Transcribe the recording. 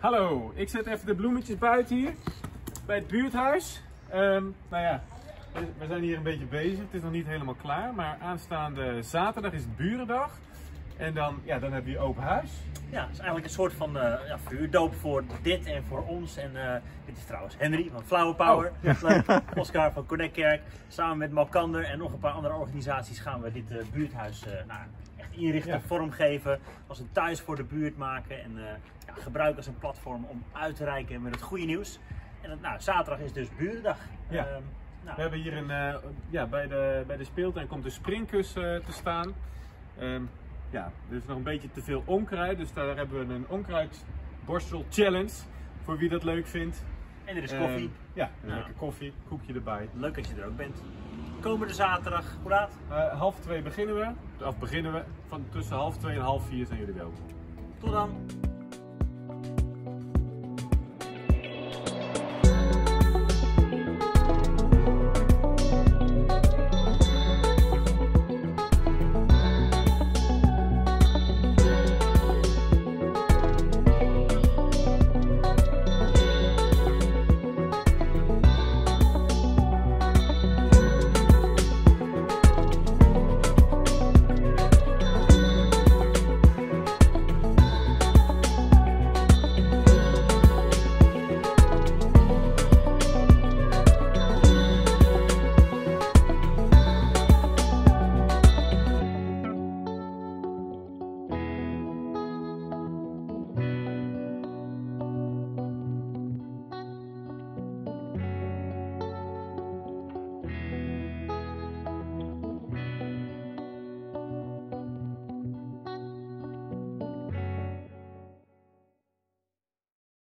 Hallo, ik zet even de bloemetjes buiten hier bij het buurthuis. Ehm, nou ja, we, zijn hier een beetje bezig. Het is nog niet helemaal klaar, maar aanstaande zaterdag is het Burendag. En dan, ja, dan heb je open huis. Ja, het is eigenlijk een soort van eh, ja, vuurdoop voor dit en voor ons. En eh, dit is trouwens Henry van Flower Power. Oh. Oscar van Connectkerk. Samen met Malkander en nog een paar andere organisaties gaan we dit eh, buurthuis nou, echt inrichten, Ja. vormgeven. Als een thuis voor de buurt maken. En ja, gebruiken als een platform om uit te reiken met het goede nieuws. En nou, zaterdag is dus Burendag. Ja. Ehm, nou, We hebben hier een, ja, bij, de, bij de speeltuin komt een springkus te staan. Ehm, ja, er is nog een beetje te veel onkruid, dus daar hebben we een onkruidborstel challenge. Voor wie dat leuk vindt. en er is Ehm, koffie. ja, een Ja. lekker koffie, koekje erbij. Leuk dat je er ook bent. Komende zaterdag, hoe laat? Eh, half twee beginnen we, of beginnen we, van tussen half twee en half vier zijn jullie welkom. Tot dan.